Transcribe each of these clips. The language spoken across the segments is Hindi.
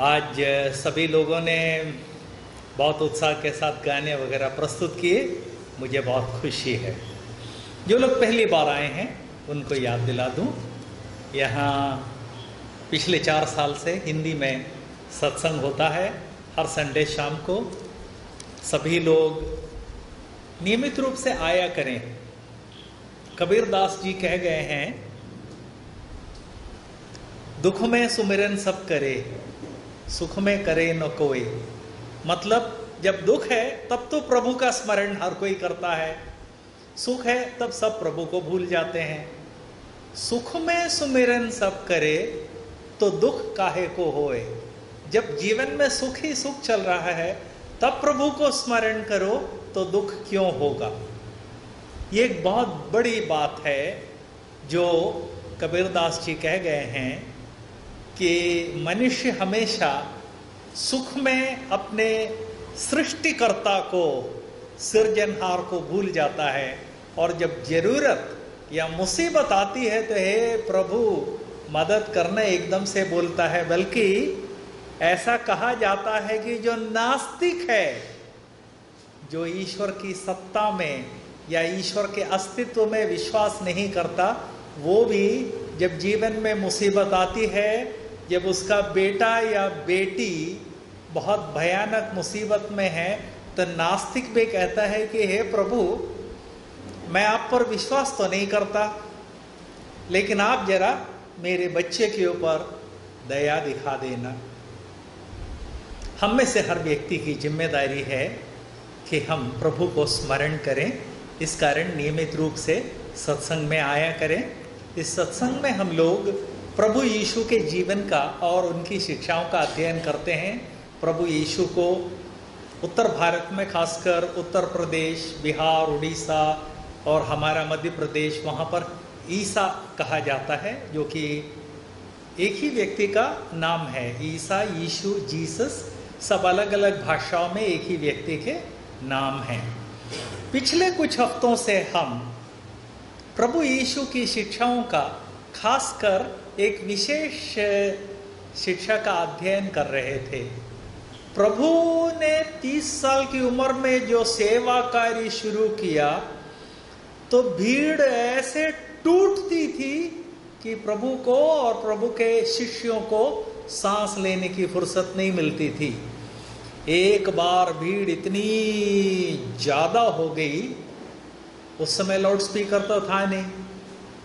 आज सभी लोगों ने बहुत उत्साह के साथ गाने वगैरह प्रस्तुत किए। मुझे बहुत खुशी है। जो लोग पहली बार आए हैं, उनको याद दिला दूँ। यहाँ पिछले चार साल से हिंदी में सत्संग होता है। हर संडे शाम को सभी लोग नियमित रूप से आया करें। कबीर दास जी कह गए हैं, दुख में सुमिरन सब करे सुख में करे न कोई। मतलब जब दुख है, तब तो प्रभु का स्मरण हर कोई करता है। सुख है, तब सब प्रभु को भूल जाते हैं। सुख में सुमिरन सब करे तो दुख काहे को होए? जब जीवन में सुख ही सुख चल रहा है, तब प्रभु को स्मरण करो तो दुख क्यों होगा? ये एक बहुत बड़ी बात है, जो कबीरदास जी कह गए हैं कि मनुष्य हमेशा सुख में अपने सृष्टिकर्ता को, सृजनहार को भूल जाता है। और जब ज़रूरत या मुसीबत आती है तो हे प्रभु, मदद करने एकदम से बोलता है। बल्कि ऐसा कहा जाता है कि जो नास्तिक है, जो ईश्वर की सत्ता में या ईश्वर के अस्तित्व में विश्वास नहीं करता, वो भी जब जीवन में मुसीबत आती है जब उसका बेटा या बेटी बहुत भयानक मुसीबत में है तो नास्तिक भी कहता है कि, हे प्रभु, मैं आप पर विश्वास तो नहीं करता, लेकिन आप जरा मेरे बच्चे के ऊपर दया दिखा देना। हम में से हर व्यक्ति की ज़िम्मेदारी है कि हम प्रभु को स्मरण करें। इस कारण नियमित रूप से सत्संग में आया करें। इस सत्संग में हम लोग प्रभु यीशु के जीवन का और उनकी शिक्षाओं का अध्ययन करते हैं। प्रभु यीशु को उत्तर भारत में खासकर उत्तर प्रदेश, बिहार, उड़ीसा और हमारा मध्य प्रदेश, वहाँ पर ईसा कहा जाता है, जो कि एक ही व्यक्ति का नाम है। ईसा, यीशु, जीसस, सब अलग अलग भाषाओं में एक ही व्यक्ति के नाम हैं। पिछले कुछ हफ्तों से हम प्रभु यीशु की शिक्षाओं का खासकर एक विशेष शिक्षा का अध्ययन कर रहे थे। प्रभु ने 30 साल की उम्र में जो सेवा कार्य शुरू किया तो भीड़ ऐसे टूटती थी कि प्रभु को और प्रभु के शिष्यों को सांस लेने की फुर्सत नहीं मिलती थी। एक बार भीड़ इतनी ज़्यादा हो गई, उस समय लाउड स्पीकर तो था नहीं।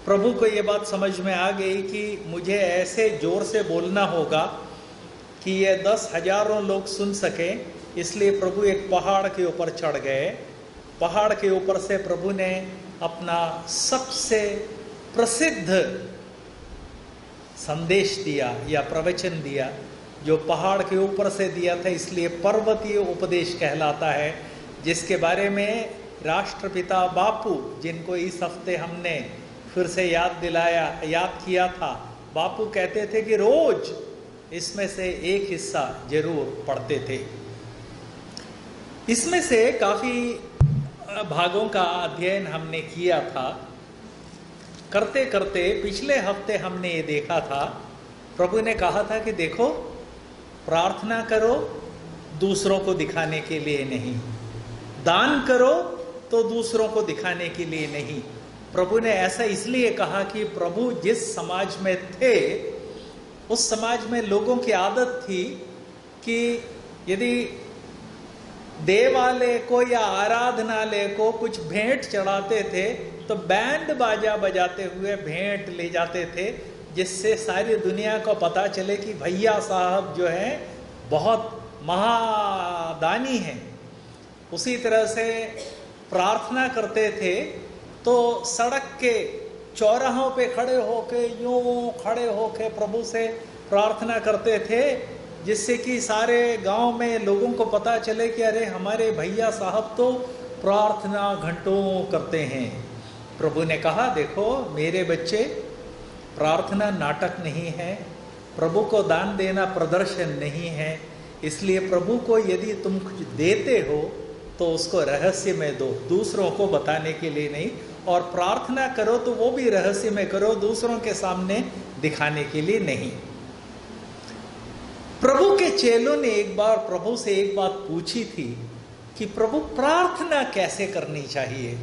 प्रभु को ये बात समझ में आ गई कि मुझे ऐसे ज़ोर से बोलना होगा कि ये दस हज़ारों लोग सुन सकें, इसलिए प्रभु एक पहाड़ के ऊपर चढ़ गए। पहाड़ के ऊपर से प्रभु ने अपना सबसे प्रसिद्ध संदेश दिया या प्रवचन दिया, जो पहाड़ के ऊपर से दिया था, इसलिए पर्वतीय उपदेश कहलाता है, जिसके बारे में राष्ट्रपिता बापू, जिनको इस हफ़्ते हमने फिर से याद दिलाया, याद किया था। बापू कहते थे कि रोज इसमें से एक हिस्सा ज़रूर पढ़ते थे। इसमें से काफ़ी भागों का अध्ययन हमने किया था। करते करते पिछले हफ़्ते हमने ये देखा था, प्रभु ने कहा था कि देखो, प्रार्थना करो, दूसरों को दिखाने के लिए नहीं। दान करो तो दूसरों को दिखाने के लिए नहीं। प्रभु ने ऐसा इसलिए कहा कि प्रभु जिस समाज में थे, उस समाज में लोगों की आदत थी कि यदि देवालय को या आराधनालय को कुछ भेंट चढ़ाते थे तो बैंड बाजा बजाते हुए भेंट ले जाते थे, जिससे सारी दुनिया को पता चले कि भैया साहब जो है, बहुत महादानी हैं। उसी तरह से प्रार्थना करते थे तो सड़क के चौराहों पे खड़े होके, यूँ खड़े होके प्रभु से प्रार्थना करते थे, जिससे कि सारे गाँव में लोगों को पता चले कि अरे, हमारे भैया साहब तो प्रार्थना घंटों करते हैं। प्रभु ने कहा, देखो, मेरे बच्चे, प्रार्थना नाटक नहीं है, प्रभु को दान देना प्रदर्शन नहीं है, इसलिए प्रभु को यदि तुम कुछ देते हो तो उसको रहस्य में दो, दूसरों को बताने के लिए नहीं और प्रार्थना करो तो वो भी रहस्य में करो, दूसरों के सामने दिखाने के लिए नहीं। प्रभु के चेलों ने एक बार, प्रभु से एक बात पूछी थी कि प्रभु प्रार्थना कैसे करनी चाहिए?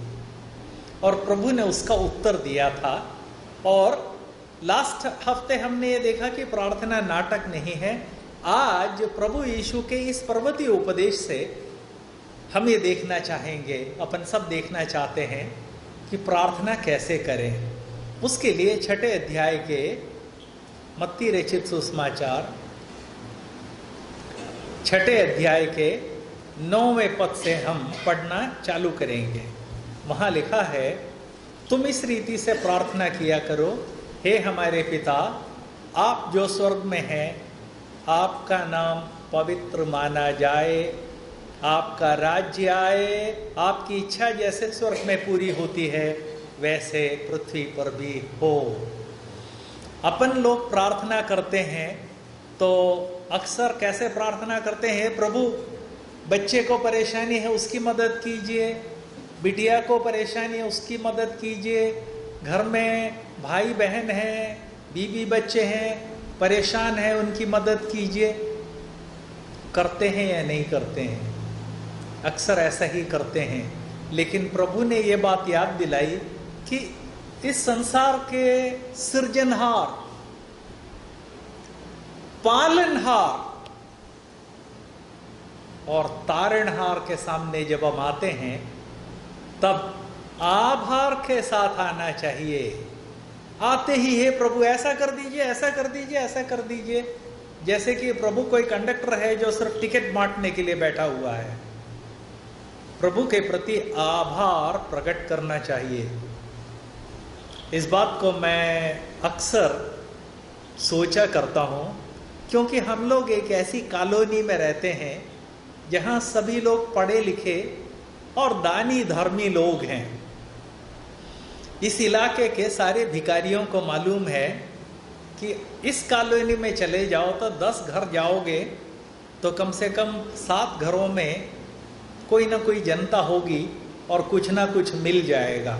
और प्रभु ने उसका उत्तर दिया था। और लास्ट हफ़्ते हमने ये देखा कि प्रार्थना नाटक नहीं है। आज प्रभु यीशु के इस पर्वतीय उपदेश से हम ये देखना चाहेंगे, अपन सब देखना चाहते हैं। कि प्रार्थना कैसे करें? उसके लिए छठे अध्याय के मत्ती रचित सुषमाचार, छठे अध्याय के नौवें पद से हम पढ़ना चालू करेंगे। वहाँ लिखा है, तुम इस रीति से प्रार्थना किया करो, हे हमारे पिता, आप जो स्वर्ग में हैं, आपका नाम पवित्र माना जाए। आपका राज्य आए, आपकी इच्छा जैसे स्वर्ग में पूरी होती है, वैसे पृथ्वी पर भी हो। अपन लोग प्रार्थना करते हैं तो अक्सर कैसे प्रार्थना करते हैं, प्रभु, बच्चे को परेशानी है उसकी मदद कीजिए, बिटिया को परेशानी है उसकी मदद कीजिए, घर में भाई बहन हैं बीबी बच्चे हैं, परेशान है, उनकी मदद कीजिए। करते हैं या नहीं करते हैं? अक्सर ऐसा ही करते हैं। लेकिन प्रभु ने ये बात याद दिलाई कि इस संसार के सृजनहार, पालनहार और तारणहार के सामने जब हम आते हैं, तब आभार के साथ आना चाहिए। आते ही, हे प्रभु, ऐसा कर दीजिए, ऐसा कर दीजिए, ऐसा कर दीजिए। जैसे कि प्रभु कोई कंडक्टर है जो सिर्फ़ टिकट बांटने के लिए बैठा हुआ है। प्रभु के प्रति आभार प्रकट करना चाहिए। इस बात को मैं अक्सर सोचा करता हूँ, क्योंकि हम लोग एक ऐसी कॉलोनी में रहते हैं, जहाँ सभी लोग पढ़े लिखे और दानी धर्मी लोग हैं। इस इलाके के सारे भिकारियों को मालूम है कि इस कॉलोनी में चले जाओ तो दस घर जाओगे तो कम से कम सात घरों में कोई ना कोई जनता होगी और कुछ ना कुछ मिल जाएगा।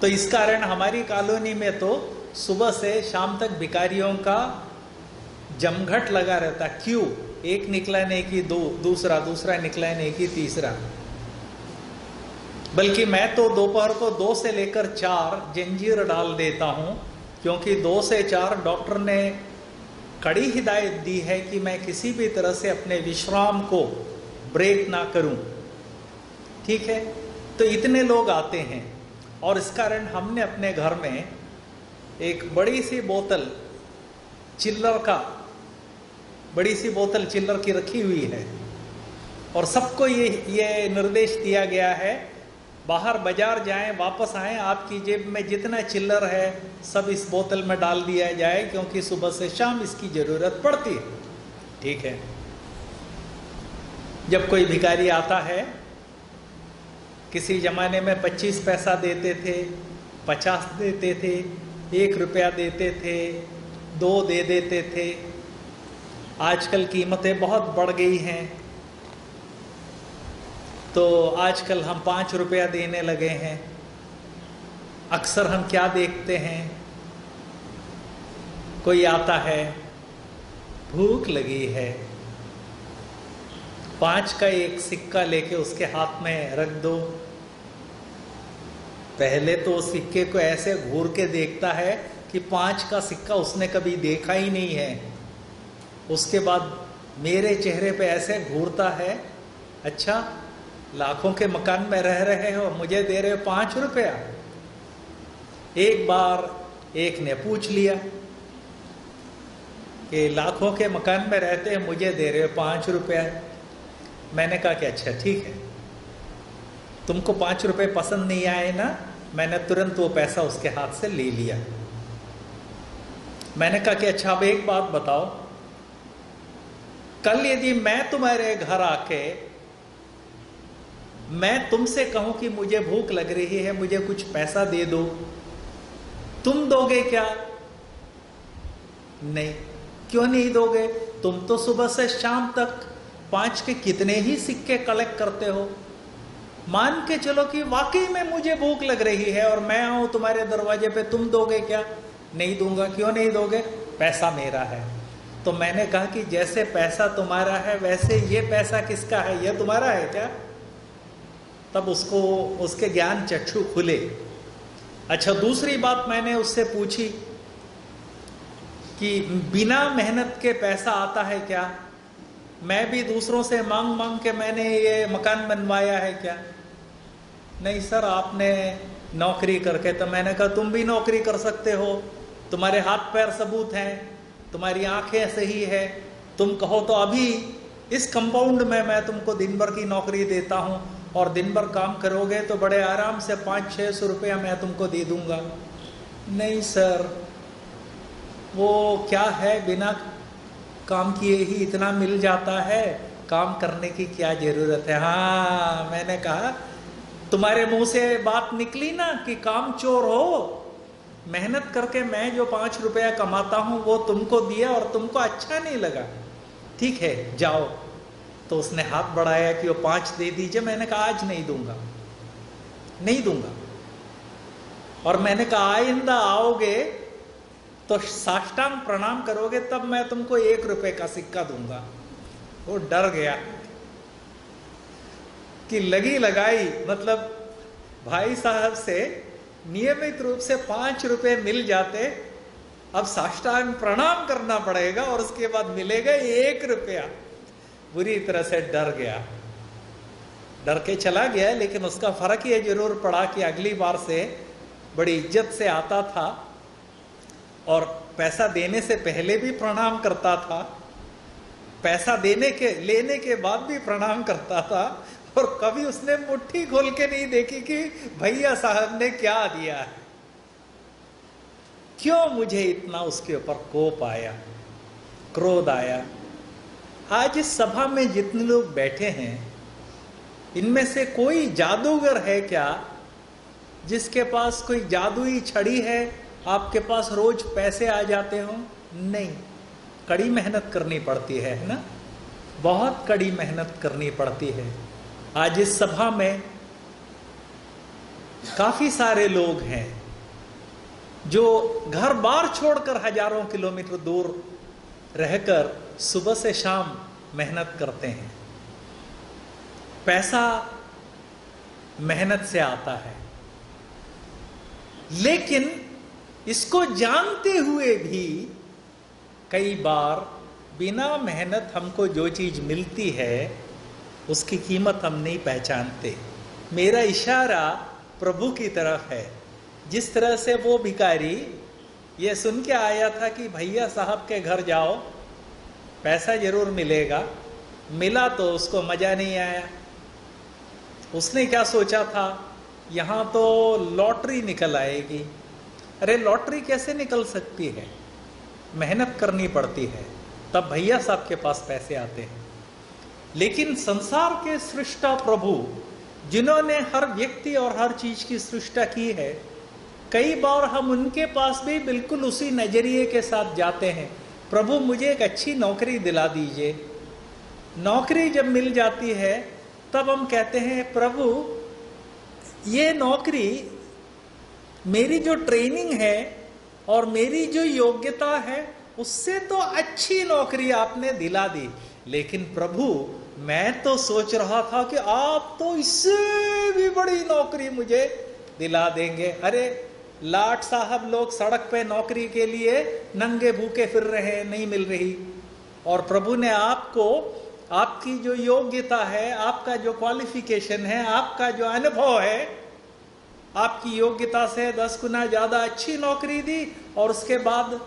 तो इस कारण हमारी कॉलोनी में तो सुबह से शाम तक भिकारियों का जमघट लगा रहता क्यों? एक निकला नहीं की दो, दूसरा दूसरा निकला नहीं की तीसरा। बल्कि मैं तो दोपहर को दो से लेकर चार जंजीर डाल देता हूँ, क्योंकि दो से चार डॉक्टर ने कड़ी हिदायत दी है कि मैं किसी भी तरह से अपने विश्राम को ब्रेक ना करूँ। ठीक है? तो इतने लोग आते हैं और इस कारण हमने अपने घर में एक बड़ी सी बोतल चिल्लर का, बड़ी सी बोतल चिल्लर की रखी हुई है। और सबको ये ये निर्देश दिया गया है, बाहर बाज़ार जाएँ, वापस आएँ, आपकी जेब में जितना चिल्लर है, सब इस बोतल में डाल दिया जाए, क्योंकि सुबह से शाम इसकी ज़रूरत पड़ती है। ठीक है? जब कोई भिखारी आता है, किसी ज़माने में 25 पैसा देते थे 50 देते थे, एक रुपया देते थे, दो दे देते थे, आजकल कीमतें बहुत बढ़ गई हैं। तो आजकल हम पाँच रुपया देने लगे हैं। अक्सर हम क्या देखते हैं? कोई आता है, भूख लगी है। पाँच का एक सिक्का लेके उसके हाथ में रख दो। पहले तो उस सिक्के को ऐसे घूर के देखता है कि पाँच का सिक्का उसने कभी देखा ही नहीं है। उसके बाद मेरे चेहरे पे ऐसे घूरता है अच्छा लाखों के मकान में रह रहे हो, मुझे दे रहे हो पाँच रुपया। एक बार एक ने पूछ लिया कि, लाखों के मकान में रहते हैं, मुझे दे रहे हो पाँच रुपया। मैंने कहा कि अच्छा ठीक है। तुमको पाँच रुपए पसंद नहीं आए ना, मैंने तुरंत वो पैसा उसके हाथ से ले लिया। मैंने कहा कि अच्छा अब एक बात बताओ। कल यदि मैं तुम्हारे घर आके, मैं तुमसे कहूँ कि मुझे भूख लग रही है, मुझे कुछ पैसा दे दो, तुम दोगे क्या? नहीं। क्यों नहीं दोगे? तुम तो सुबह से शाम तक पाँच के कितने ही सिक्के कलेक्ट करते हो। मान के चलो कि वाकई में मुझे भूख लग रही है और मैं आऊँ तुम्हारे दरवाजे पे, तुम दोगे क्या? नहीं दूँगा, क्यों नहीं दोगे? पैसा मेरा है। तो मैंने कहा कि जैसे पैसा तुम्हारा है, वैसे ये पैसा किसका है? ये तुम्हारा है क्या? तब उसको, उसके ज्ञान चक्षु खुले। अच्छा दूसरी बात मैंने उससे पूछी कि बिना मेहनत के पैसा आता है क्या? मैं भी दूसरों से मांग मांग के मैंने ये मकान बनवाया है क्या? नहीं सर, आपने नौकरी करके तो मैंने कहा, तुम भी नौकरी कर सकते हो। तुम्हारे हाथ पैर सबूत हैं, तुम्हारी आँखें सही है। तुम कहो तो अभी इस कंपाउंड में मैं तुमको दिन भर की नौकरी देता हूँ और दिन भर काम करोगे तो बड़े आराम से पाँच छः सौ रुपया मैं तुमको दे दूँगा। नहीं सर, वो क्या है बिना काम किए ही इतना मिल जाता है, काम करने की क्या ज़रूरत है? हाँ मैंने कहा, तुम्हारे मुँह से बात निकली ना कि काम चोर हो। मेहनत करके मैं जो पाँच रुपया कमाता हूँ, वो तुमको दिया और तुमको अच्छा नहीं लगा। ठीक है, जाओ। तो उसने हाथ बढ़ाया कि वो पाँच दे दीजिए, मैंने कहा, आज नहीं दूँगा। नहीं दूँगा। और मैंने कहा, आइंदा आओगे तो साष्टांग प्रणाम करोगे, तब मैं तुमको एक रुपए का सिक्का दूँगा। वो डर गया कि लगी लगाई मतलब भाई साहब से नियमित रूप से पाँच रुपए मिल जाते, अब साष्टांग प्रणाम करना पड़ेगा और उसके बाद मिलेगा एक रुपया। बुरी तरह से डर गया। डर के चला गया, लेकिन उसका फ़र्क यह ज़रूर पड़ा कि अगली बार से बड़ी इज़्ज़त से आता था। और पैसा देने से पहले भी प्रणाम करता था, पैसा देने के, लेने के बाद भी प्रणाम करता था, और कभी उसने मुट्ठी खोल के नहीं देखी कि भैया साहब ने क्या दिया है। क्यों मुझे इतना उसके ऊपर कोप आया, क्रोध आया? आज इस सभा में जितने लोग बैठे हैं, इनमें से कोई जादूगर है क्या, जिसके पास कोई जादुई छड़ी है आपके पास रोज पैसे आ जाते हो? नहीं। कड़ी मेहनत करनी पड़ती है ना? बहुत कड़ी मेहनत करनी पड़ती है। आज इस सभा में काफ़ी सारे लोग हैं, जो घर बार छोड़कर हज़ारों किलोमीटर दूर रहकर सुबह से शाम मेहनत करते हैं। पैसा मेहनत से आता है। लेकिन इसको जानते हुए भी कई बार बिना मेहनत हमको जो चीज़ मिलती है, उसकी कीमत हम नहीं पहचानते। मेरा इशारा प्रभु की तरफ़ है। जिस तरह से वो भिकारी ये सुन के आया था कि भैया साहब के घर जाओ, पैसा ज़रूर मिलेगा। मिला तो उसको मज़ा नहीं आया। उसने क्या सोचा था, यहाँ तो लॉटरी निकल आएगी। अरे लॉटरी कैसे निकल सकती है? मेहनत करनी पड़ती है, तब भैया साहब के पास पैसे आते हैं। लेकिन संसार के सृष्टा प्रभु, जिन्होंने हर व्यक्ति और हर चीज़ की सृष्टा की है, कई बार हम उनके पास भी बिल्कुल उसी नज़रिए के साथ जाते हैं। प्रभु, मुझे एक अच्छी नौकरी दिला दीजिए। नौकरी जब मिल जाती है, तब हम कहते हैं, प्रभु, ये नौकरी मेरी जो ट्रेनिंग है और मेरी जो योग्यता है, उससे तो अच्छी नौकरी आपने दिला दी। लेकिन प्रभु, मैं तो सोच रहा था कि आप तो इससे भी बड़ी नौकरी मुझे दिला देंगे। अरे, लाट साहब लोग सड़क पे नौकरी के लिए नंगे भूखे फिर रहे हैं नहीं मिल रही। और प्रभु ने आपको, आपकी जो योग्यता है, आपका जो क्वालिफिकेशन है, आपका जो अनुभव है आपकी योग्यता से दस गुना ज़्यादा अच्छी नौकरी दी और उसके बाद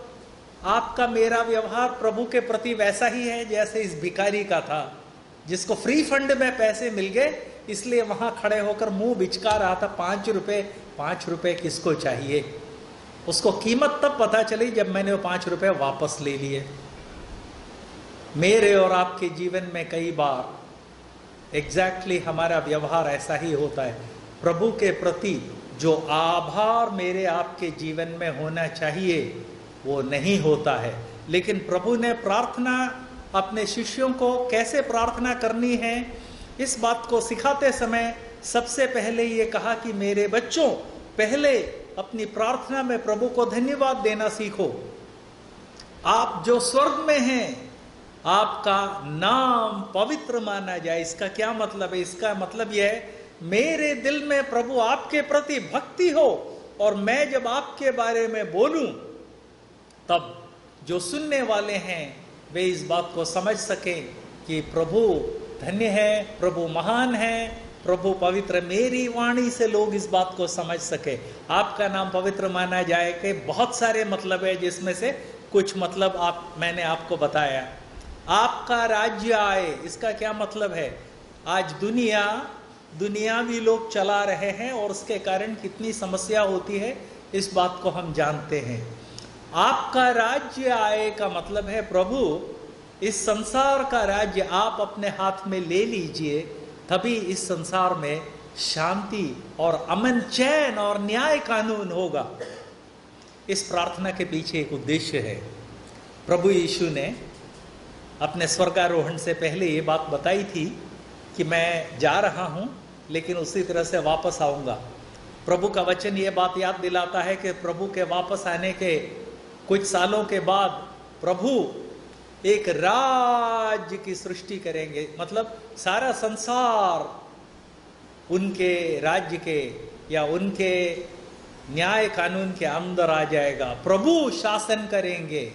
आपका मेरा व्यवहार प्रभु के प्रति वैसा ही है जैसे इस भिकारी का था, जिसको फ्री फंड में पैसे मिल गए, इसलिए वहाँ खड़े होकर मुँह बिचका रहा था, पाँच रुपए पाँच रुपए किसको चाहिए? उसको कीमत तब पता चली जब मैंने वो पाँच रुपए वापस ले लिए। मेरे और आपके जीवन में कई बार एग्जैक्टली exactly हमारा व्यवहार ऐसा ही होता है। प्रभु के प्रति जो आभार मेरे आपके जीवन में होना चाहिए, वो नहीं होता है। लेकिन प्रभु ने प्रार्थना, अपने शिष्यों को कैसे प्रार्थना करनी है, इस बात को सिखाते समय सबसे पहले ये कहा कि मेरे बच्चों, पहले अपनी प्रार्थना में प्रभु को धन्यवाद देना सीखो। आप जो स्वर्ग में हैं, आपका नाम पवित्र माना जाए। इसका क्या मतलब है? इसका मतलब यह है मेरे दिल में प्रभु आपके प्रति भक्ति हो और मैं जब आपके बारे में बोलूँ, तब जो सुनने वाले हैं, वे इस बात को समझ सकें कि प्रभु धन्य है, प्रभु महान है, प्रभु पवित्र मेरी वाणी से लोग इस बात को समझ सके। आपका नाम पवित्र माना जाए कि बहुत सारे मतलब है, जिसमें से कुछ मतलब आप, मैंने आपको बताया। आपका राज्य आए, इसका क्या मतलब है? आज दुनिया दुनियावी लोग चला रहे हैं और उसके कारण कितनी समस्या होती है, इस बात को हम जानते हैं। आपका राज्य आए का मतलब है, प्रभु, इस संसार का राज्य आप अपने हाथ में ले लीजिए, तभी इस संसार में शांति और अमन, चैन और न्याय कानून होगा। इस प्रार्थना के पीछे एक उद्देश्य है। प्रभु यीशु ने अपने स्वर्गारोहण से पहले ये बात बताई थी कि मैं जा रहा हूँ, लेकिन उसी तरह से वापस आऊँगा। प्रभु का वचन ये बात याद दिलाता है कि प्रभु के वापस आने के कुछ सालों के बाद प्रभु एक राज्य की सृष्टि करेंगे। मतलब सारा संसार उनके राज्य के या उनके न्याय कानून के अंदर आ जाएगा। प्रभु शासन करेंगे।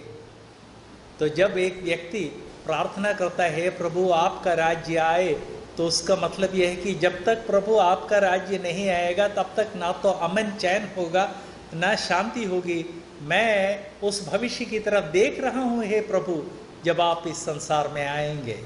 तो जब एक व्यक्ति प्रार्थना करता है प्रभु, आपका राज्य आए तो उसका मतलब यह है कि जब तक प्रभु आपका राज्य नहीं आएगा, तब तक ना तो अमन चैन होगा, ना शांति होगी। मैं उस भविष्य की तरफ़ देख रहा हूँ, हे प्रभु, जब आप इस संसार में आएँगे।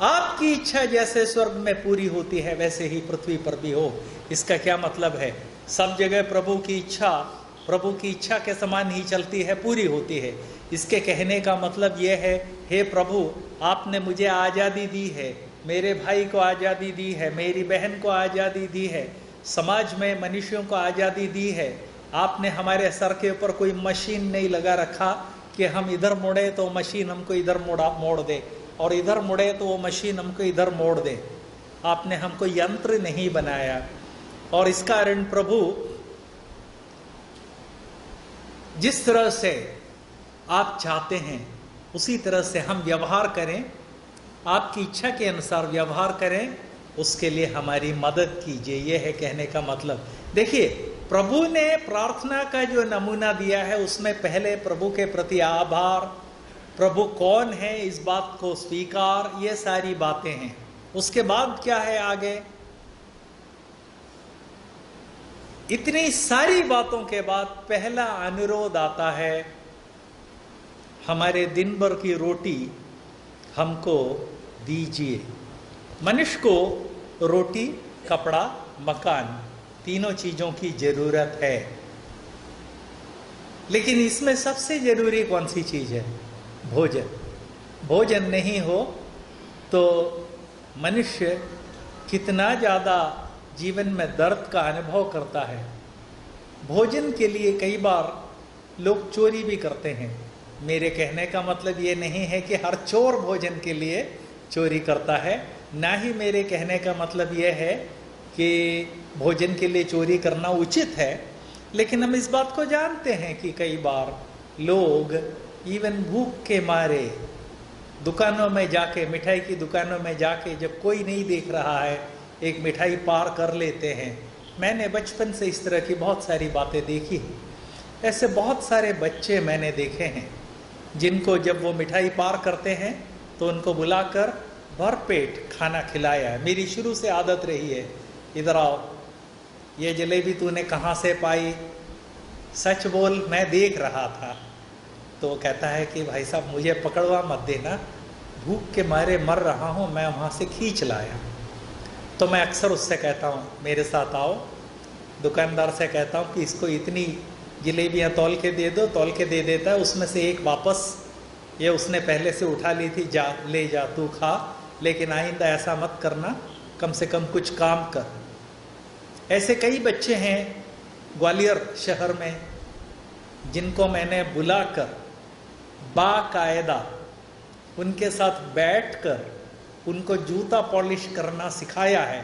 आपकी इच्छा जैसे स्वर्ग में पूरी होती है, वैसे ही पृथ्वी पर भी हो। इसका क्या मतलब है? सब जगह प्रभु की इच्छा, प्रभु की इच्छा के समान ही चलती है, पूरी होती है। इसके कहने का मतलब यह है, हे प्रभु, आपने मुझे आज़ादी दी है। मेरे भाई को आज़ादी दी है, मेरी बहन को आज़ादी दी है, समाज में मनुष्यों को आज़ादी दी है। आपने हमारे सर के ऊपर कोई मशीन नहीं लगा रखा कि हम इधर मुड़े तो मशीन हमको इधर मोड़ा, मोड़ दे, और इधर मुड़े तो वो मशीन हमको इधर मोड़ दे। आपने हमको यंत्र नहीं बनाया। और इस कारण प्रभु, जिस तरह से आप चाहते हैं, उसी तरह से हम व्यवहार करें आपकी इच्छा के अनुसार व्यवहार करें, उसके लिए हमारी मदद कीजिए। यह है कहने का मतलब। देखिए, प्रभु ने प्रार्थना का जो नमूना दिया है, उसमें पहले प्रभु के प्रति आभार, प्रभु कौन है, इस बात को स्वीकार, ये सारी बातें हैं। उसके बाद क्या है आगे? इतनी सारी बातों के बाद पहला अनुरोध आता है, हमारे दिन भर की रोटी हमको दीजिए। मनुष्य को रोटी, कपड़ा, मकान तीनों चीज़ों की ज़रूरत है। लेकिन इसमें सबसे ज़रूरी कौन सी चीज़ है? भोजन। भोजन नहीं हो तो मनुष्य कितना ज़्यादा जीवन में दर्द का अनुभव करता है। भोजन के लिए कई बार लोग चोरी भी करते हैं। मेरे कहने का मतलब ये नहीं है कि हर चोर भोजन के लिए चोरी करता है। ना ही मेरे कहने का मतलब यह है कि भोजन के लिए चोरी करना उचित है, लेकिन हम इस बात को जानते हैं कि कई बार लोग इवन भूख के मारे दुकानों में जाके, मिठाई की दुकानों में जाके जब कोई नहीं देख रहा है, एक मिठाई पार कर लेते हैं। मैंने बचपन से इस तरह की बहुत सारी बातें देखी हैं। ऐसे बहुत सारे बच्चे मैंने देखे हैं, जिनको जब वो मिठाई पार करते हैं तो उनको बुलाकर भरपेट खाना खिलाया है। मेरी शुरू से आदत रही है। इधर आओ। ये जलेबी तूने कहाँ से पाई? सच बोल, मैं देख रहा था। तो वो कहता है कि भाई साहब, मुझे पकड़वा मत देना। भूख के मारे मर रहा हूँ, मैं वहाँ से खींच लाया। तो मैं अक्सर उससे कहता हूँ, मेरे साथ आओ। दुकानदार से कहता हूँ कि इसको इतनी जलेबियाँ तोल के दे दो, तोल के दे देता है, उसमें से एक वापस। ये उसने पहले से उठा ली थी, जा, ले जा, तू खा। लेकिन आइंदा ऐसा मत करना, कम से कम कुछ काम कर। ऐसे कई बच्चे हैं ग्वालियर शहर में, जिनको मैंने बुलाकर बाकायदा उनके साथ बैठकर उनको जूता पॉलिश करना सिखाया है,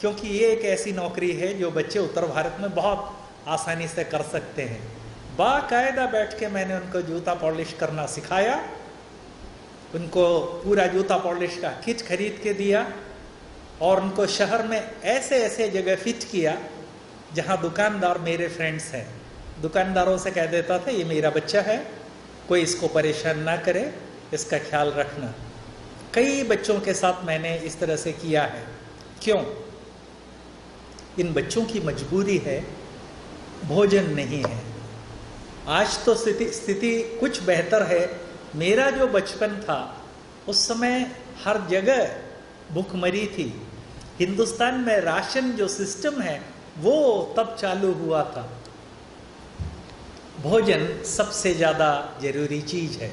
क्योंकि ये एक ऐसी नौकरी है जो बच्चे उत्तर भारत में बहुत आसानी से कर सकते हैं। बाकायदा बैठ के मैंने उनको जूता पॉलिश करना सिखाया उनको पूरा जूता पॉलिश का किट खरीद के दिया और उनको शहर में ऐसे ऐसे जगह फिट किया जहाँ दुकानदार मेरे फ्रेंड्स हैं। दुकानदारों से कह देता था, ये मेरा बच्चा है, कोई इसको परेशान ना करे, इसका ख्याल रखना। कई बच्चों के साथ मैंने इस तरह से किया है। क्यों? इन बच्चों की मजबूरी है, भोजन नहीं है। आज तो स्थिति स्थिति कुछ बेहतर है मेरा जो बचपन था, उस समय हर जगह भूखमरी थी। हिंदुस्तान में राशन जो सिस्टम है, वो तब चालू हुआ था। भोजन सबसे ज़्यादा ज़रूरी चीज़ है।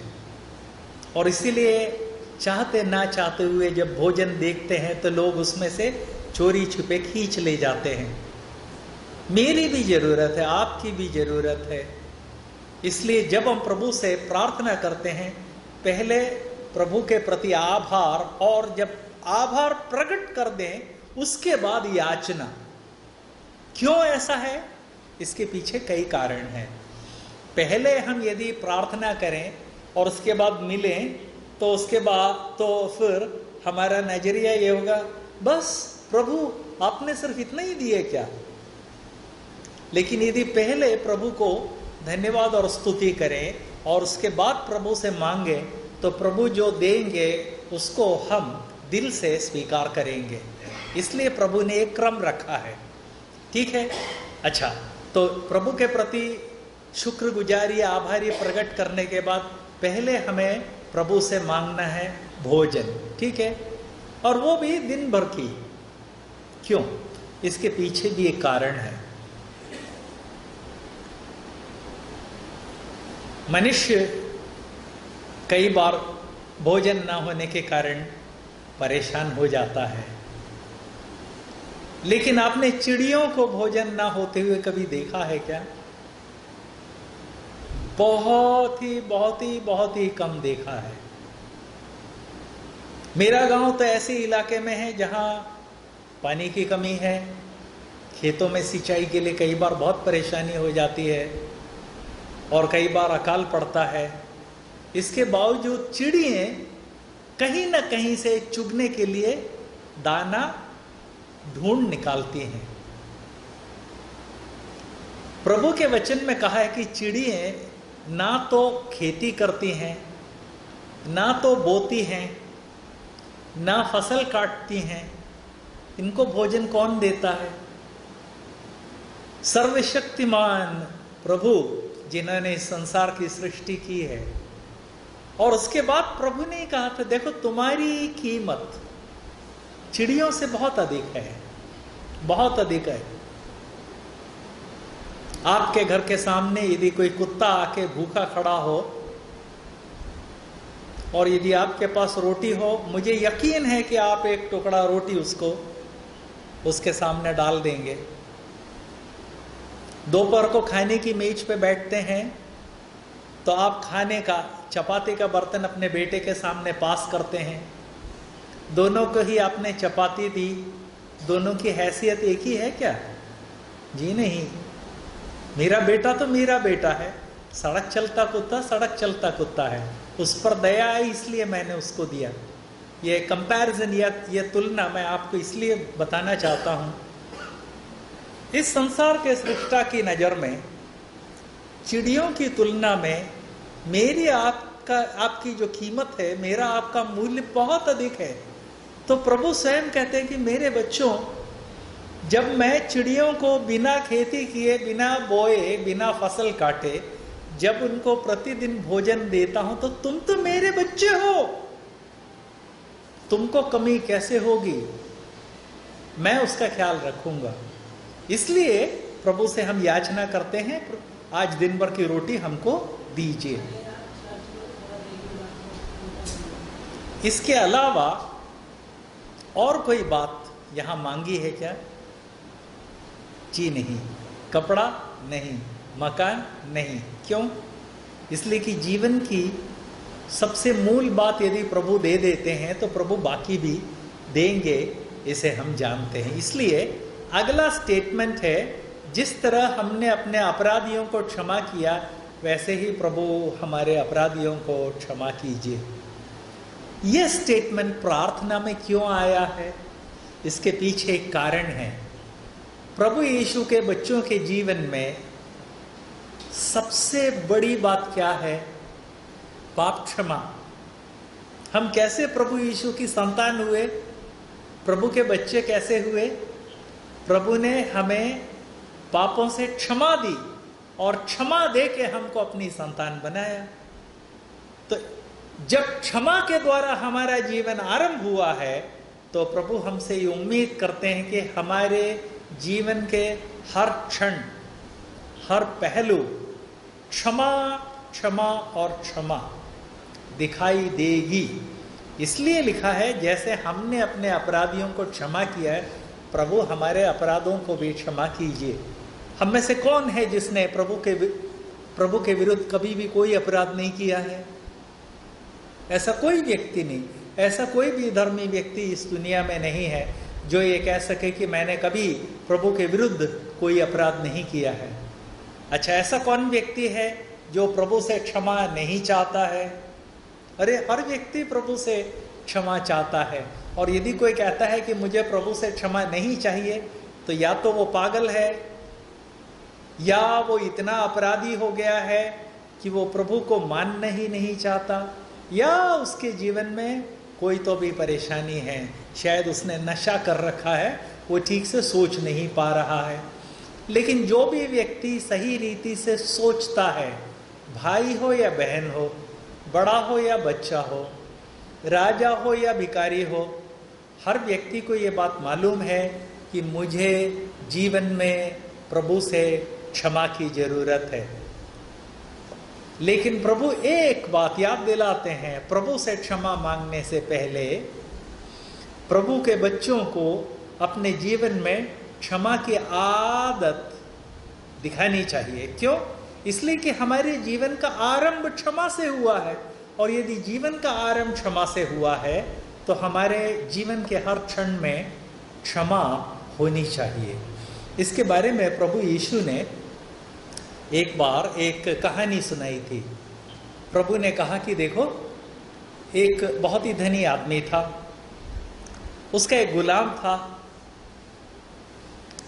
और इसीलिए चाहते ना चाहते हुए जब भोजन देखते हैं तो लोग उसमें से चोरी छुपे खींच ले जाते हैं। मेरी भी ज़रूरत है, आपकी भी ज़रूरत है। इसलिए जब हम प्रभु से प्रार्थना करते हैं, पहले प्रभु के प्रति आभार और जब आभार प्रकट कर दें, उसके बाद याचना। क्यों ऐसा है? इसके पीछे कई कारण हैं। पहले हम यदि प्रार्थना करें और उसके बाद मिलें तो उसके बाद तो फिर हमारा नज़रिया ये होगा, बस प्रभु आपने सिर्फ़ इतना ही दिए क्या? लेकिन यदि पहले प्रभु को धन्यवाद और स्तुति करें और उसके बाद प्रभु से मांगे तो प्रभु जो देंगे, उसको हम दिल से स्वीकार करेंगे। इसलिए प्रभु ने एक क्रम रखा है। ठीक है? अच्छा तो प्रभु के प्रति शुक्रगुजारी, आभारी प्रकट करने के बाद पहले हमें प्रभु से मांगना है भोजन। ठीक है? और वो भी दिन भर की। क्यों? इसके पीछे भी एक कारण है। मनुष्य कई बार भोजन ना होने के कारण परेशान हो जाता है। लेकिन आपने चिड़ियों को भोजन ना होते हुए कभी देखा है क्या? बहुत ही बहुत ही बहुत ही कम देखा है। मेरा गाँव तो ऐसे इलाके में है जहाँ पानी की कमी है, खेतों में सिंचाई के लिए कई बार बहुत परेशानी हो जाती है। और कई बार अकाल पड़ता है। इसके बावजूद चिड़िए कहीं ना कहीं से चुगने के लिए दाना ढूंढ निकालती हैं। प्रभु के वचन में कहा है कि चिड़िए ना तो खेती करती हैं, ना तो बोती हैं, ना फ़सल काटती हैं, इनको भोजन कौन देता है? सर्वशक्तिमान प्रभु जिन्होंने इस संसार की सृष्टि की है। और उसके बाद प्रभु ने कहा था, देखो, तुम्हारी कीमत चिड़ियों से बहुत अधिक है, बहुत अधिक है। आपके घर के सामने यदि कोई कुत्ता आके भूखा खड़ा हो और यदि आपके पास रोटी हो, मुझे यकीन है कि आप एक टुकड़ा रोटी उसको, उसके सामने डाल देंगे। दोपहर को खाने की मेज पे बैठते हैं तो आप खाने का, चपाती का बर्तन अपने बेटे के सामने पास करते हैं। दोनों को ही आपने चपाती दी, दोनों की हैसियत एक ही है क्या? जी नहीं। मेरा बेटा तो मेरा बेटा है, सड़क चलता कुत्ता सड़क चलता कुत्ता है। उस पर दया आई इसलिए मैंने उसको दिया। ये कंपैरिजन या, ये तुलना मैं आपको इसलिए बताना चाहता हूँ इस संसार के सृष्टा की नज़र में, चिड़ियों की तुलना में मेरी आपका, आपकी जो कीमत है, मेरा आपका मूल्य बहुत अधिक है। तो प्रभु स्वयं कहते हैं कि मेरे बच्चों, जब मैं चिड़ियों को बिना खेती किए, बिना बोए, बिना फ़सल काटे, जब उनको प्रतिदिन भोजन देता हूँ तो तुम तो मेरे बच्चे हो। तुमको कमी कैसे होगी? मैं उसका ख्याल रखूँगा। इसलिए प्रभु से हम याचना करते हैं, आज दिन भर की रोटी हमको दीजिए। इसके अलावा और कोई बात यहाँ मांगी है क्या? जी नहीं। कपड़ा नहीं। मकान नहीं। क्यों? इसलिए कि जीवन की सबसे मूल बात यदि प्रभु दे देते हैं तो प्रभु बाकी भी देंगे, इसे हम जानते हैं। इसलिए अगला स्टेटमेंट है, जिस तरह हमने अपने अपराधियों को क्षमा किया, वैसे ही प्रभु हमारे अपराधियों को क्षमा कीजिए। यह स्टेटमेंट प्रार्थना में क्यों आया है? इसके पीछे एक कारण है। प्रभु यीशु के बच्चों के जीवन में सबसे बड़ी बात क्या है? पाप क्षमा। हम कैसे प्रभु यीशु की संतान हुए? प्रभु के बच्चे कैसे हुए? प्रभु ने हमें पापों से क्षमा दी और क्षमा दे के हमको अपनी संतान बनाया। तो जब क्षमा के द्वारा हमारा जीवन आरंभ हुआ है तो प्रभु हमसे ये उम्मीद करते हैं कि हमारे जीवन के हर क्षण, हर पहलू क्षमा क्षमा और क्षमा दिखाई देगी। इसलिए लिखा है, जैसे हमने अपने अपराधियों को क्षमा किया है प्रभु, हमारे अपराधों को भी क्षमा कीजिए। हम में से कौन है जिसने प्रभु के प्रभु के विरुद्ध कभी भी कोई अपराध नहीं किया है? ऐसा कोई व्यक्ति नहीं, ऐसा कोई भी धर्मी व्यक्ति इस दुनिया में नहीं है, जो ये कह सके कि मैंने कभी प्रभु के विरुद्ध कोई अपराध नहीं किया है। अच्छा ऐसा कौन व्यक्ति है जो प्रभु से क्षमा नहीं चाहता है? अरे, हर व्यक्ति प्रभु से क्षमा चाहता है। और यदि कोई कहता है कि मुझे प्रभु से क्षमा नहीं चाहिए तो या तो वो पागल है, या वो इतना अपराधी हो गया है कि वो प्रभु को मानना ही नहीं चाहता, या उसके जीवन में कोई तो भी परेशानी है। शायद उसने नशा कर रखा है, वो ठीक से सोच नहीं पा रहा है। लेकिन जो भी व्यक्ति सही रीति से सोचता है, भाई हो या बहन हो, बड़ा हो या बच्चा हो, राजा हो या भिकारी हो हर व्यक्ति को ये बात मालूम है कि मुझे जीवन में प्रभु से क्षमा की ज़रूरत है। लेकिन प्रभु एक बात याद दिलाते हैं, प्रभु से क्षमा मांगने से पहले प्रभु के बच्चों को अपने जीवन में क्षमा की आदत दिखानी चाहिए। क्यों? इसलिए कि हमारे जीवन का आरंभ क्षमा से हुआ है, और यदि जीवन का आरंभ क्षमा से हुआ है तो हमारे जीवन के हर क्षण में क्षमा होनी चाहिए। इसके बारे में प्रभु यीशु ने एक बार एक कहानी सुनाई थी। प्रभु ने कहा कि देखो, एक बहुत ही धनी आदमी था। उसका एक गुलाम था।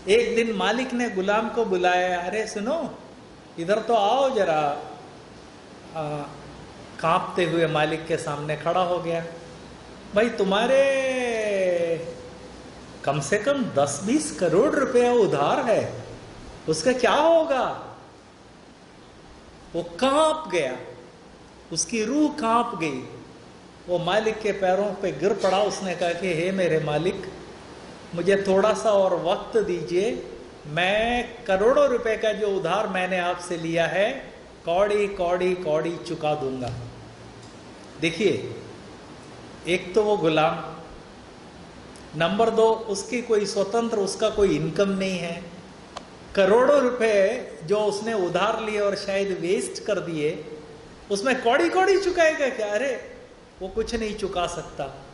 एक दिन मालिक ने गुलाम को बुलाया, अरे सुनो, इधर तो आओ जरा। कांपते हुए मालिक के सामने खड़ा हो गया। भाई, तुम्हारे कम से कम दस बीस करोड़ रुपया उधार है। उसका क्या होगा? वो काँप गया। उसकी रूह काँप गई। वो मालिक के पैरों पे गिर पड़ा। उसने कहा कि, हे मेरे मालिक, मुझे थोड़ा सा और वक्त दीजिए। मैं करोड़ों रुपए का जो उधार मैंने आपसे लिया है कौड़ी कौड़ी कौड़ी चुका दूँगा। देखिए एक तो वो गुलाम, नंबर दो, उसकी कोई स्वतंत्र, उसका कोई इनकम नहीं है। करोड़ों रुपए जो उसने उधार लिए और शायद वेस्ट कर दिए, उसमें कौड़ी कौड़ी चुकाएगा क्या? अरे, वो कुछ नहीं चुका सकता।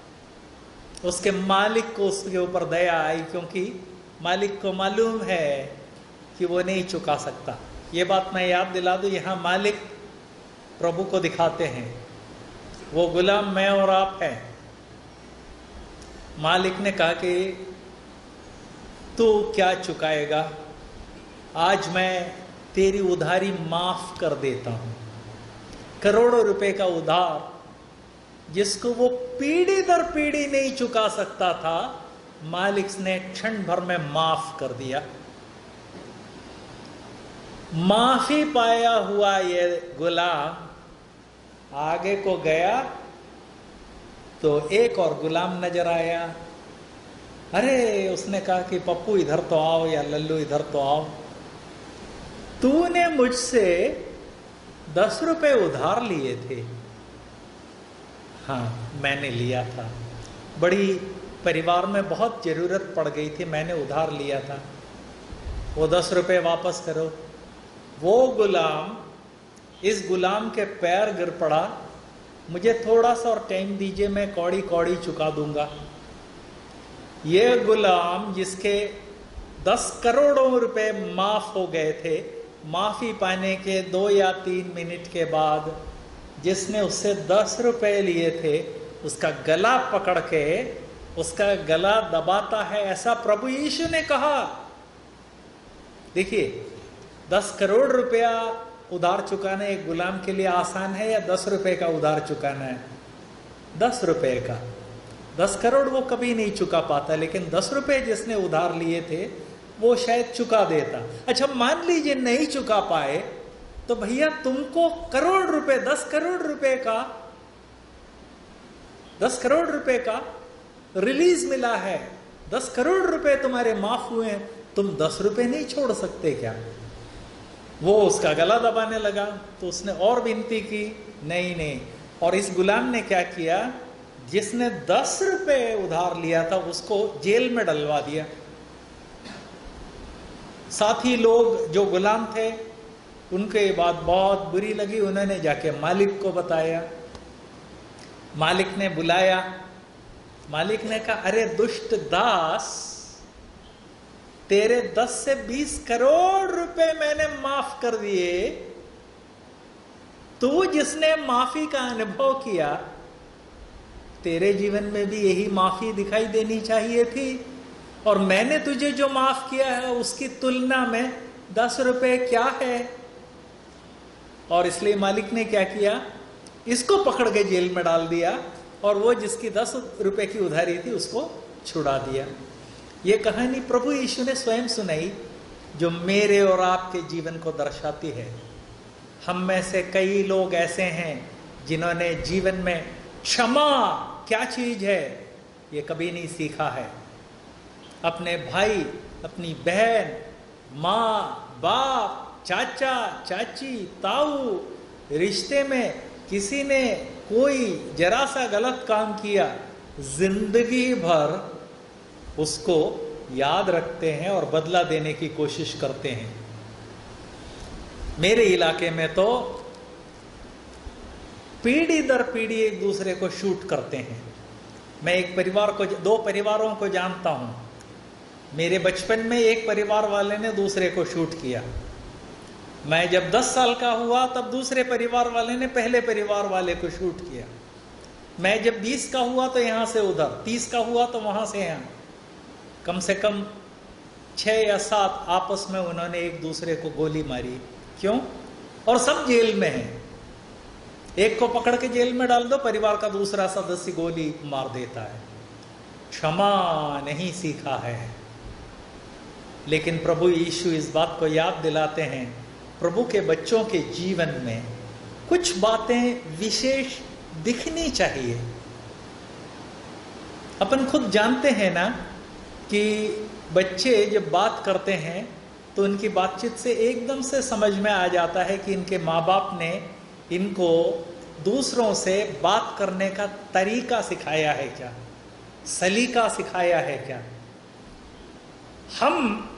उसके मालिक को उसके ऊपर दया आई क्योंकि मालिक को मालूम है कि वो नहीं चुका सकता। ये बात मैं याद दिला दूँ, यहाँ मालिक प्रभु को दिखाते हैं। वो गुलाम मैं और आप हैं। मालिक ने कहा कि तू क्या चुकाएगा? आज मैं तेरी उधारी माफ़ कर देता हूँ। करोड़ों रुपए का उधार जिसको वो पीढ़ी दर पीढ़ी नहीं चुका सकता था, मालिक ने क्षण भर में माफ़ कर दिया। माफ़ी पाया हुआ ये गुलाम आगे को गया तो एक और गुलाम नज़र आया। अरे, उसने कहा कि, पप्पू, इधर तो आओ या लल्लू, इधर तो आओ। तूने मुझसे दस रुपए उधार लिए थे। हाँ मैंने लिया था। बड़ी परिवार में बहुत ज़रूरत पड़ गई थी, मैंने उधार लिया था। वो दस रुपए वापस करो। वो गुलाम इस गुलाम के पैर गिर पड़ा। मुझे थोड़ा सा और टाइम दीजिए, मैं कौड़ी कौड़ी चुका दूँगा। ये गुलाम जिसके दस करोड़ों रुपए माफ़ हो गए थे, माफ़ी पाने के दो या तीन मिनट के बाद जिसने उससे दस रुपए लिए थे, उसका गला पकड़ के, उसका गला दबाता है ऐसा प्रभु यीशु ने कहा। देखिए, दस करोड़ रुपया उधार चुकाना एक गुलाम के लिए आसान है या दस रुपए का उधार चुकाना है? दस रुपए का। दस करोड़ वो कभी नहीं चुका पाता, लेकिन दस रुपए जिसने उधार लिए थे, वो शायद चुका देता। अच्छा मान लीजिए नहीं चुका पाए तो भैया तुमको करोड़ रुपए, दस करोड़ रुपए का, दस करोड़ रुपए का रिलीज़ मिला है। दस करोड़ रुपए तुम्हारे माफ़ हुए हैं, तुम दस रुपए नहीं छोड़ सकते क्या? वो उसका गला दबाने लगा तो उसने और विनती की, नहीं नहीं। और इस गुलाम ने क्या किया? जिसने दस रुपए उधार लिया था, उसको जेल में डलवा दिया। साथी लोग जो गुलाम थे, उनके बात बहुत बुरी लगी। उन्होंने जाके मालिक को बताया। मालिक ने बुलाया। मालिक ने कहा, अरे दुष्ट दास तेरे दस से बीस करोड़ रुपए मैंने माफ़ कर दिए, तू जिसने माफ़ी का अनुभव किया, तेरे जीवन में भी यही माफ़ी दिखाई देनी चाहिए थी। और मैंने तुझे जो माफ़ किया है, उसकी तुलना में दस रुपए क्या है? और इसलिए मालिक ने क्या किया? इसको पकड़ के जेल में डाल दिया, और वो जिसकी दस रुपए की उधारी थी, उसको छुड़ा दिया। ये कहानी प्रभु यीशु ने स्वयं सुनाई, जो मेरे और आपके जीवन को दर्शाती है। हम में से कई लोग ऐसे हैं, जिन्होंने जीवन में क्षमा, क्या चीज़ है, ये कभी नहीं सीखा है। अपने भाई, अपनी बहन, माँ, बाप, चाचा, चाची, ताऊ, रिश्ते में किसी ने कोई जरा सा गलत काम किया, ज़िंदगी भर उसको याद रखते हैं और बदला देने की कोशिश करते हैं। मेरे इलाके में तो पीढ़ी दर पीढ़ी एक दूसरे को शूट करते हैं। मैं एक परिवार को, दो परिवारों को जानता हूँ। मेरे बचपन में एक परिवार वाले ने दूसरे को शूट किया। मैं जब 10 साल का हुआ, तब दूसरे परिवार वाले ने पहले परिवार वाले को शूट किया। मैं जब 20 का हुआ तो यहाँ से उधर 30 का हुआ तो वहाँ से यहाँ। कम से कम छह या सात आपस में उन्होंने एक दूसरे को गोली मारी। क्यों? और सब जेल में है। एक को पकड़ के जेल में डाल दो, परिवार का दूसरा सदस्य गोली मार देता है। क्षमा नहीं सीखा है। लेकिन प्रभु यीशु इस बात को याद दिलाते हैं, प्रभु के बच्चों के जीवन में कुछ बातें विशेष दिखनी चाहिए। अपन खुद जानते हैं ना कि बच्चे जब बात करते हैं तो इनकी बातचीत से एकदम से समझ में आ जाता है कि इनके माँ बाप ने इनको दूसरों से बात करने का तरीका सिखाया है क्या? सलीका सिखाया है क्या? हम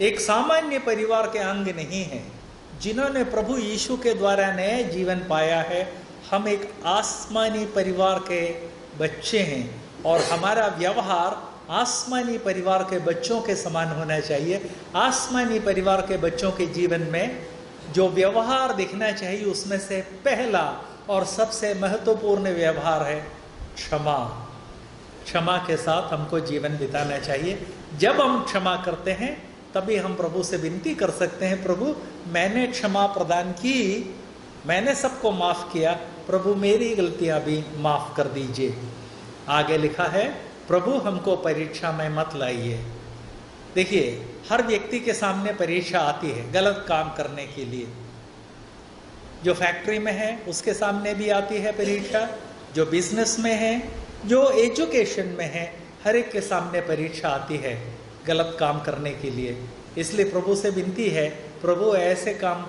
एक सामान्य परिवार के अंग नहीं हैं, जिन्होंने प्रभु यीशु के द्वारा नए जीवन पाया है। हम एक आसमानी परिवार के बच्चे हैं और हमारा व्यवहार आसमानी परिवार के बच्चों के समान होना चाहिए। आसमानी परिवार के बच्चों के जीवन में जो व्यवहार दिखना चाहिए, उसमें से पहला और सबसे महत्वपूर्ण व्यवहार है क्षमा। क्षमा के साथ हमको जीवन बिताना चाहिए। जब हम क्षमा करते हैं, तभी हम प्रभु से विनती कर सकते हैं, प्रभु, मैंने क्षमा प्रदान की, मैंने सबको माफ़ किया, प्रभु मेरी गलतियाँ भी माफ़ कर दीजिए। आगे लिखा है प्रभु हमको परीक्षा में मत लाइए। देखिए, हर व्यक्ति के सामने परीक्षा आती है गलत काम करने के लिए। जो फैक्ट्री में है, उसके सामने भी आती है परीक्षा। जो बिज़नेस में है, जो एजुकेशन में है, हर एक के सामने परीक्षा आती है गलत काम करने के लिए। इसलिए प्रभु से विनती है, प्रभु ऐसे काम,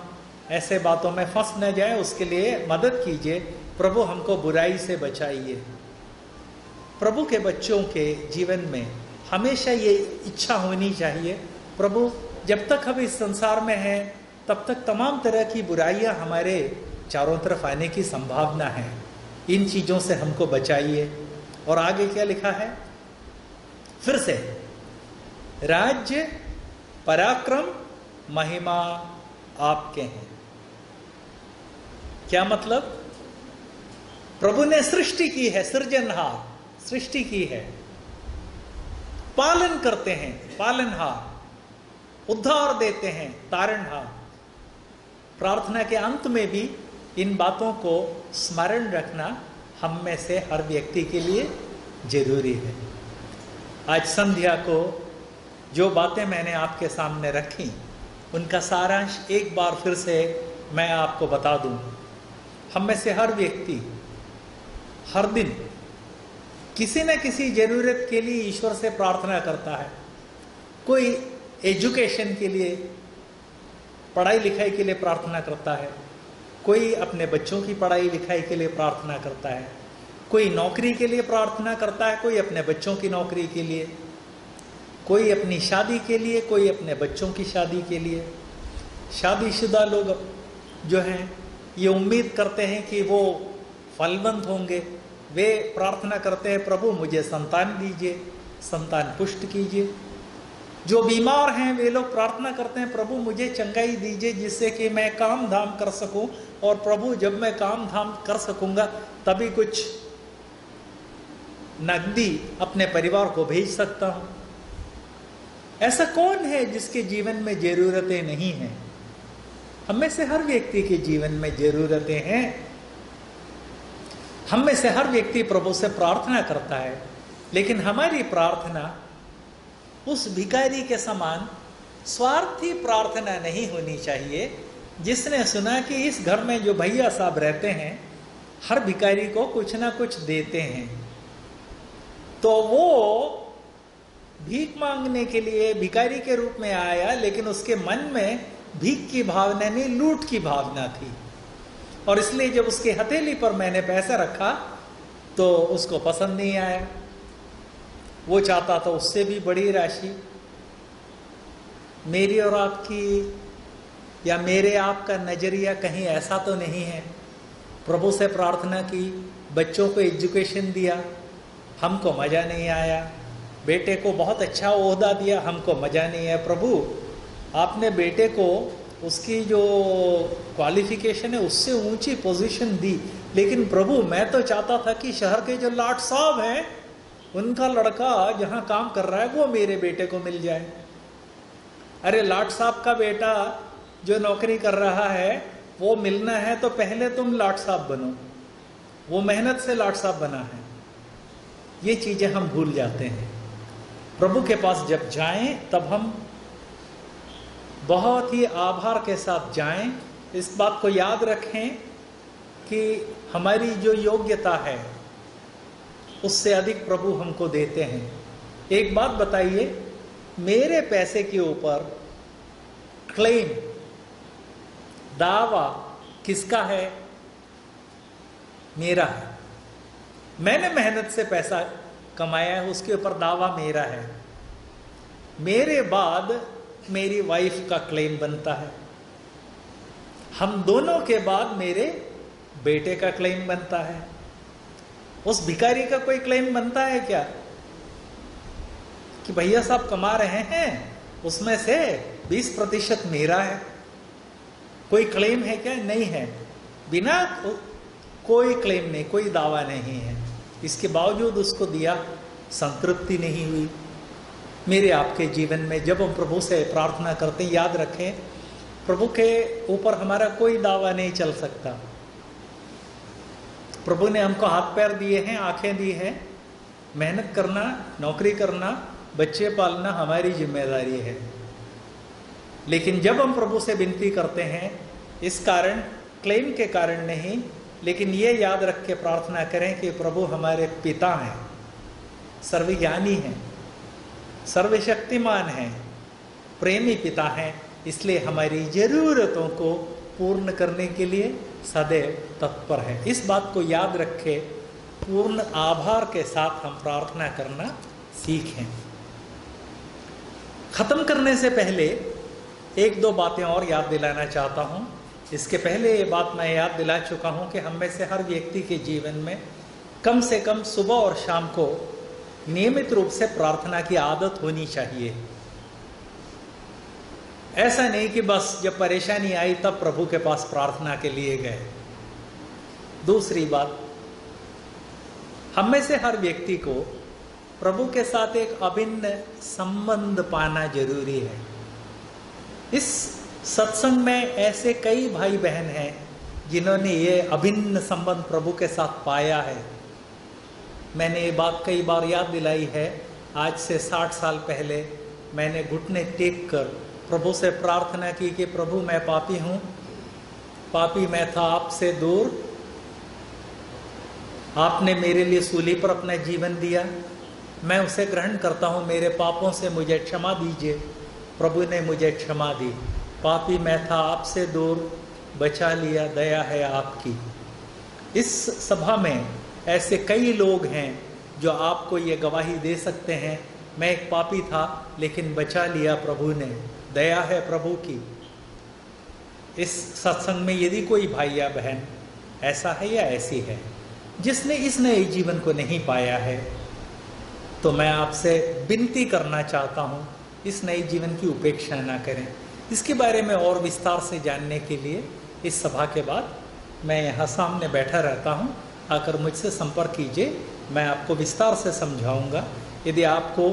ऐसे बातों में फंस न जाए, उसके लिए मदद कीजिए। प्रभु हमको बुराई से बचाइए। प्रभु के बच्चों के जीवन में हमेशा ये इच्छा होनी चाहिए। प्रभु, जब तक हम इस संसार में हैं, तब तक तमाम तरह की बुराइयाँ हमारे चारों तरफ़ आने की संभावना है। इन चीज़ों से हमको बचाइए। और आगे क्या लिखा है? फिर से, राज्य, पराक्रम, महिमा आपके हैं। क्या मतलब? प्रभु ने सृष्टि की है, सृजनहार। सृष्टि की है। पालन करते हैं पालनहार उद्धार देते हैं तारणहार प्रार्थना के अंत में भी इन बातों को स्मरण रखना हम में से हर व्यक्ति के लिए ज़रूरी है। आज संध्या को जो बातें मैंने आपके सामने रखी, उनका सारांश एक बार फिर से मैं आपको बता दूँ। हम में से हर व्यक्ति हर दिन किसी न किसी ज़रूरत के लिए ईश्वर से प्रार्थना करता है। कोई एजुकेशन के लिए, पढ़ाई लिखाई के लिए प्रार्थना करता है। कोई अपने बच्चों की पढ़ाई लिखाई के लिए प्रार्थना करता है। कोई नौकरी के लिए प्रार्थना करता है, कोई अपने बच्चों की नौकरी के लिए। कोई अपनी शादी के लिए, कोई अपने बच्चों की शादी के लिए। शादीशुदा लोग जो हैं, ये उम्मीद करते हैं कि वो फलवंत होंगे। वे प्रार्थना करते हैं, प्रभु, मुझे संतान दीजिए, संतान पुष्ट कीजिए। जो बीमार हैं, वे लोग प्रार्थना करते हैं, प्रभु, मुझे चंगाई दीजिए जिससे कि मैं काम धाम कर सकूँ और प्रभु, जब मैं काम धाम कर सकूँगा, तभी कुछ नकदी अपने परिवार को भेज सकता हूँ। ऐसा कौन है जिसके जीवन में जरूरतें नहीं हैं? हमें से हर व्यक्ति के जीवन में जरूरतें हैं। हम में से हर व्यक्ति प्रभु से प्रार्थना करता है, लेकिन हमारी प्रार्थना उस भिकारी के समान स्वार्थी प्रार्थना नहीं होनी चाहिए। जिसने सुना कि इस घर में जो भैया साहब रहते हैं, हर भिकारी को कुछ ना कुछ देते हैं। तो वो भीख मांगने के लिए भिकारी के रूप में आया, लेकिन उसके मन में भीख की भावना नहीं, लूट की भावना थी। और इसलिए जब उसकी हथेली पर मैंने पैसा रखा तो उसको पसंद नहीं आया। वो चाहता था उससे भी बड़ी राशि। मेरी और आपकी या मेरे आपका नज़रिया कहीं ऐसा तो नहीं है। प्रभु से प्रार्थना की, बच्चों को एजुकेशन दिया, हमको मज़ा नहीं आया। बेटे को बहुत अच्छा ओहदा दिया, हमको मज़ा नहीं आया। प्रभु, आपने बेटे को उसकी जो क्वालिफिकेशन है, उससे ऊँची पोजीशन दी। लेकिन प्रभु, मैं तो चाहता था कि शहर के जो लाट साहब हैं, उनका लड़का जहाँ काम कर रहा है, वो मेरे बेटे को मिल जाए। अरे, लाट साहब का बेटा जो नौकरी कर रहा है, वो मिलना है तो पहले तुम लाट साहब बनो। वो मेहनत से लाट साहब बना है। ये चीज़ें हम भूल जाते हैं। प्रभु के पास जब जाएँ, तब हम बहुत ही आभार के साथ जाएँ। इस बात को याद रखें कि हमारी जो योग्यता है, उससे अधिक प्रभु हमको देते हैं। एक बात बताइए, मेरे पैसे के ऊपर क्लेम दावा किसका है? मेरा है। मैंने मेहनत से पैसा कमाया है, उसके ऊपर दावा मेरा है। मेरे बाद मेरी वाइफ का क्लेम बनता है। हम दोनों के बाद मेरे बेटे का क्लेम बनता है। उस भिखारी का कोई क्लेम बनता है क्या? कि भैया साहब कमा रहे हैं, उसमें से 20 प्रतिशत मेरा है। कोई क्लेम है क्या? नहीं है। बिना कोई क्लेम नहीं, कोई दावा नहीं है। इसके बावजूद उसको दिया, संतृप्ति नहीं हुई। मेरे आपके जीवन में जब हम प्रभु से प्रार्थना करते हैं, याद रखें, प्रभु के ऊपर हमारा कोई दावा नहीं चल सकता। प्रभु ने हमको हाथ पैर दिए हैं, आँखें दी हैं। मेहनत करना, नौकरी करना, बच्चे पालना हमारी ज़िम्मेदारी है। लेकिन जब हम प्रभु से विनती करते हैं, इस कारण, क्लेम के कारण नहीं, लेकिन ये याद रख के प्रार्थना करें कि प्रभु हमारे पिता हैं, सर्वज्ञानी हैं। सर्वशक्तिमान हैं, प्रेमी पिता हैं, इसलिए हमारी जरूरतों को पूर्ण करने के लिए सदैव तत्पर है। इस बात को याद रखे, पूर्ण आभार के साथ हम प्रार्थना करना सीखें। खत्म करने से पहले एक दो बातें और याद दिलाना चाहता हूँ। इसके पहले ये बात मैं याद दिला चुका हूँ कि हम में से हर व्यक्ति के जीवन में कम से कम सुबह और शाम को नियमित रूप से प्रार्थना की आदत होनी चाहिए। ऐसा नहीं कि बस जब परेशानी आई तब प्रभु के पास प्रार्थना के लिए गए। दूसरी बात, हम में से हर व्यक्ति को प्रभु के साथ एक अभिन्न संबंध पाना ज़रूरी है। इस सत्संग में ऐसे कई भाई बहन हैं जिन्होंने ये अभिन्न संबंध प्रभु के साथ पाया है। मैंने ये बात कई बार याद दिलाई है। आज से साठ साल पहले मैंने घुटने टेक कर प्रभु से प्रार्थना की कि प्रभु मैं पापी हूँ। पापी मैं था आपसे दूर। आपने मेरे लिए सूली पर अपना जीवन दिया। मैं उसे ग्रहण करता हूँ। मेरे पापों से मुझे क्षमा दीजिए। प्रभु ने मुझे क्षमा दी। पापी मैं था आपसे दूर। बचा लिया दया है आपकी। इस सभा में ऐसे कई लोग हैं जो आपको ये गवाही दे सकते हैं, मैं एक पापी था, लेकिन बचा लिया प्रभु ने, दया है प्रभु की। इस सत्संग में यदि कोई भाई या बहन ऐसा है या ऐसी है, जिसने इस नए जीवन को नहीं पाया है तो मैं आपसे विनती करना चाहता हूँ, इस नए जीवन की उपेक्षा ना करें। इसके बारे में और विस्तार से जानने के लिए इस सभा के बाद मैं यहाँ सामने बैठा रहता हूँ। आकर मुझसे संपर्क कीजिए, मैं आपको विस्तार से समझाऊँगा। यदि आपको,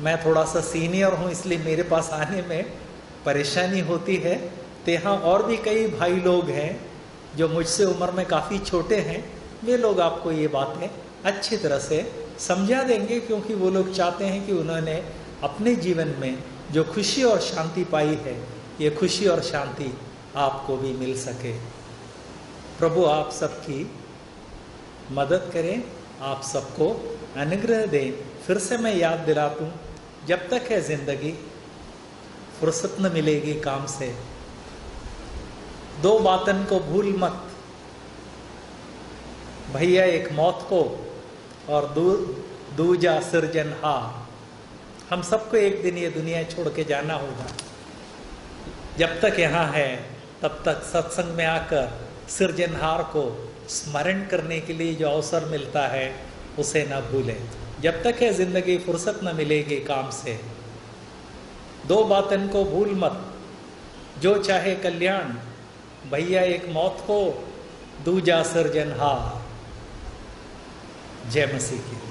मैं थोड़ा सा सीनियर हूँ, इसलिए मेरे पास आने में परेशानी होती है। तो यहाँ और भी कई भाई लोग हैं, जो मुझसे उम्र में काफ़ी छोटे हैं। वे लोग आपको ये बातें अच्छी तरह से समझा देंगे, क्योंकि वो लोग चाहते हैं कि उन्होंने अपने जीवन में जो खुशी और शांति पाई है, ये खुशी और शांति आपको भी मिल सके। प्रभु आप सबकी मदद करें आप सबको, अनुग्रह दें। फिर से मैं याद दिला दूँ जब तक है ज़िंदगी, फुर्सत न मिलेगी काम से। दो बातन को भूल मत। भैया एक मौत को और दू, दूजा सृजन हा। हम सबको एक दिन ये दुनिया छोड़ के जाना होगा। जब तक यहाँ है, तब तक सत्संग में आकर सृजनहार को स्मरण करने के लिए जो अवसर मिलता है, उसे ना भूलें। जब तक है ज़िंदगी फुर्सत न मिलेगी काम से। दो बातन को भूल मत। जो चाहे कल्याण, भैया एक मौत को, दूजा सर्जन हा जय मसीह की।